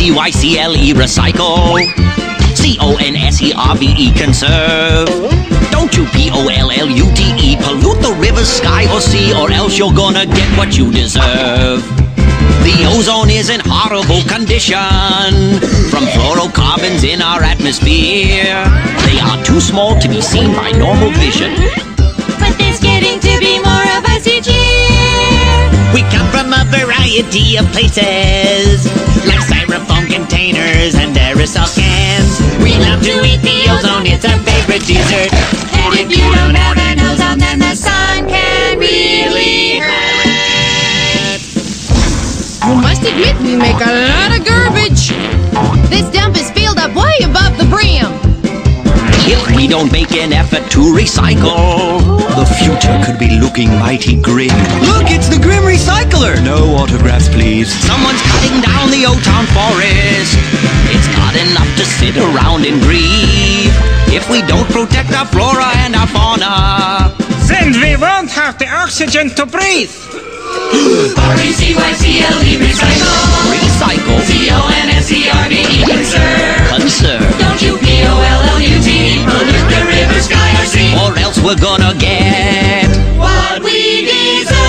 C-Y-C-L-E, recycle. C-O-N-S-E-R-V-E, conserve. Don't you P-O-L-L-U-T-E pollute the river, sky, or sea, or else you're gonna get what you deserve. The ozone is in horrible condition from fluorocarbons in our atmosphere. They are too small to be seen by normal vision. But there's getting to be more of us each year. We come from a variety of places, like styrofoam containers and aerosol cans. We love to eat the ozone, it's our favorite dessert. And if you don't have an ozone, then the sun can really hurt. You must admit we make a lot of garbage. This dump is filled up way above the brim. If we don't make an effort to recycle, the future could be looking mighty grim. Look, it's the Grim Recycler! No autographs, please. Someone's sit around and grieve. If we don't protect our flora and our fauna, Then we won't have the oxygen to breathe. R-E-C-Y-C-L-E, recycle. recycle, C-O-N-S-E-R-V-E, conserve. conserve, Don't you P-O-L-L-U-T pollute the river, sky, or sea. or else we're gonna get What we did.